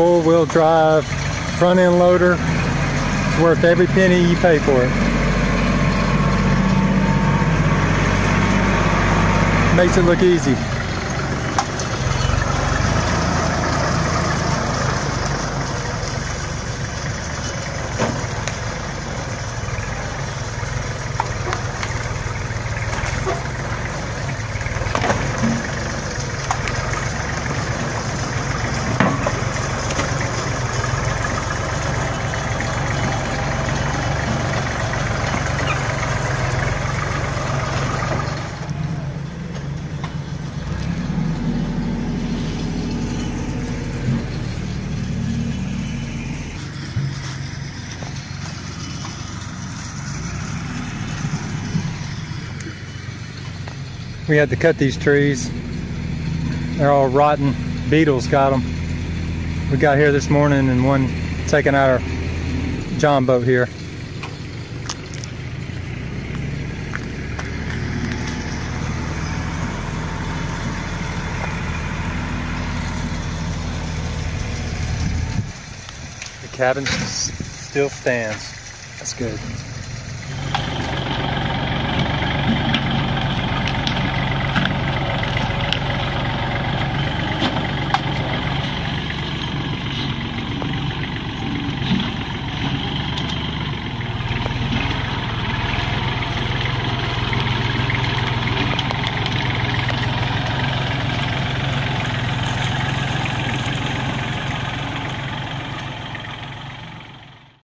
four-wheel drive front end loader. It's worth every penny you pay for it. Makes it look easy. We had to cut these trees. They're all rotten. Beetles got them. We got here this morning and one taking out our John boat here. The cabin still stands. That's good.